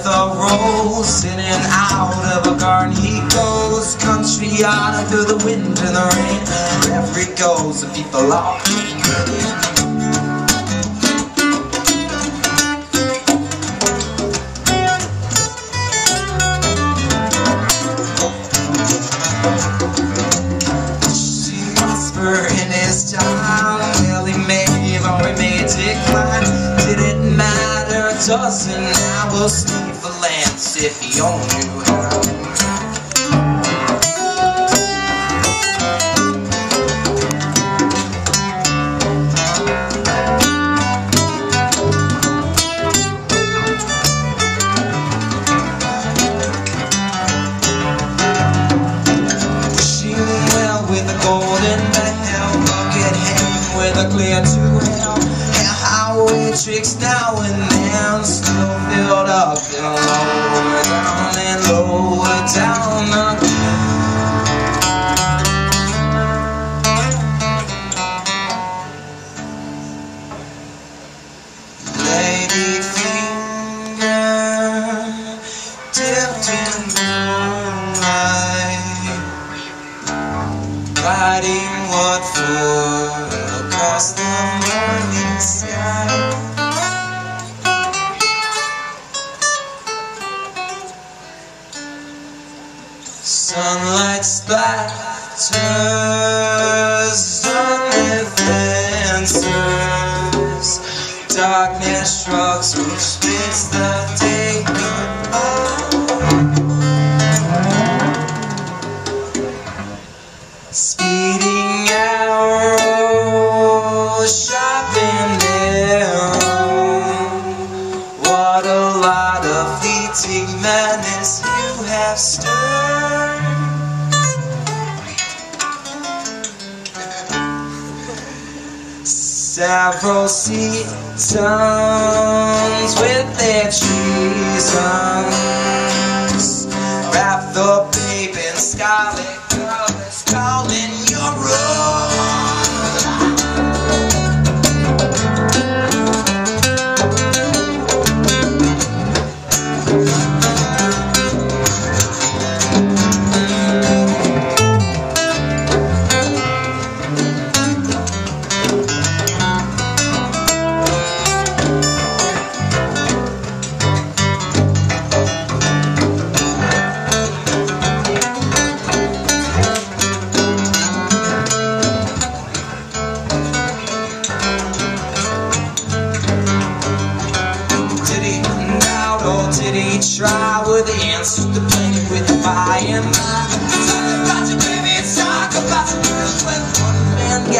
with a rose In and out of a garden he goes. Country yard through the wind and the rain. Wherever he goes, the people all pretty doesn't I if he only knew how. soar across the morning sky. Sunlight splatters on the dancers. Darkness shrugs, which splits the Several seasons with their treasons Wrap the babe in scarlet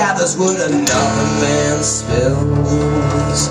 gathers what another man spills.